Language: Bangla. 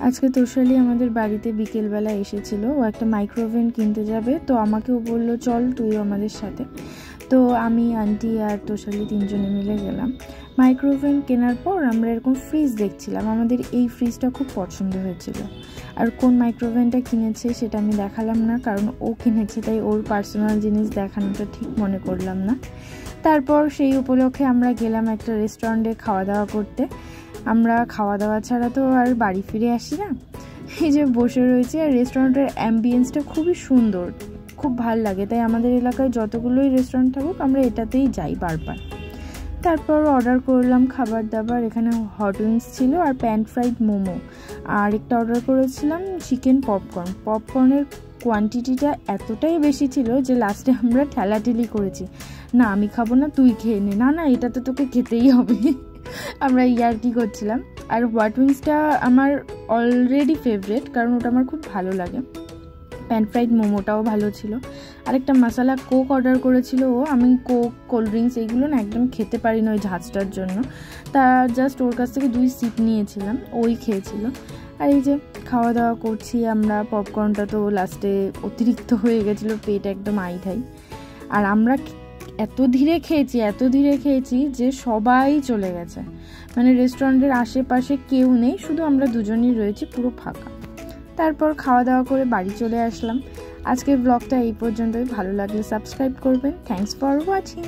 আজকে তোষালি আমাদের বাড়িতে বিকেলবেলা এসেছিল, ও একটা মাইক্রোওভেন কিনতে যাবে, তো আমাকেও বলল, চল তুইও আমাদের সাথে। তো আমি, আন্টি আর তোষালি তিনজনে মিলে গেলাম। মাইক্রোওভেন কেনার পর আমরা এরকম ফ্রিজ দেখছিলাম, আমাদের এই ফ্রিজটা খুব পছন্দ হয়েছিল। আর কোন মাইক্রোওভেনটা কিনেছে সেটা আমি দেখালাম না, কারণ ও কিনেছে, তাই ওর পার্সোনাল জিনিস দেখানোটা ঠিক মনে করলাম না। তারপর সেই উপলক্ষে আমরা গেলাম একটা রেস্টুরেন্টে খাওয়া দাওয়া করতে। আমরা খাওয়া দাওয়া ছাড়া তো আর বাড়ি ফিরে আসি না। এই যে বসে রয়েছে আর রেস্টুরেন্টের অ্যাম্বিয়েন্সটা খুবই সুন্দর। খুব ভালো লাগে, তাই আমাদের এলাকায় যতগুলোই রেস্টুরেন্ট থাকুক, আমরা এটাতেই যাই বারবার। তারপর অর্ডার করলাম খাবার দাবার, এখানে হট উইংস ছিল আর প্যান ফ্রাইড মোমো। আর একটা অর্ডার করেছিলাম চিকেন পপকর্ন পপকর্নের কোয়ান্টিটিটা এতটাই বেশি ছিল যে লাস্টে আমরা ঠেলাঠেলি করেছি। না, আমি খাব না, তুই খেয়ে নে। না না এটা তো তোকে খেতেই হবে। আমরা ইয়ার্কি করছিলাম। আর হোয়াট উইংসটা আমার অলরেডি ফেভারেট কারণ ওটা আমার খুব ভালো লাগে। প্যান ফ্রাইড মোমোটাও ভালো ছিল। আরেকটা মশালা কোক অর্ডার করেছিল ও, আমি কোক কোল্ড ড্রিঙ্কস এইগুলো না একদম খেতে পারি না ওই ঝাঁজটার জন্য। তা জাস্ট ওর কাছ থেকে দুই সিট নিয়েছিলাম, ওই খেয়েছিল। আর এই যে খাওয়া দাওয়া করছি আমরা পপকর্নটা তো লাস্টে অতিরিক্ত হয়ে গেছিল, পেট একদম আইঠাই। আর আমরা এত ধীরে খেয়েছি, এত ধীরে খেয়েছি যে সবাই চলে গেছে। মানে রেস্টুরেন্টের আশেপাশে কেউ নেই, শুধু আমরা দুজনই রয়েছি পুরো ফাঁকা। তারপর খাওয়া দাওয়া করে বাড়ি চলে আসলাম। আজকের ব্লগটা এই পর্যন্তই, ভালো লাগলে সাবস্ক্রাইব করবেন। Thanks for watching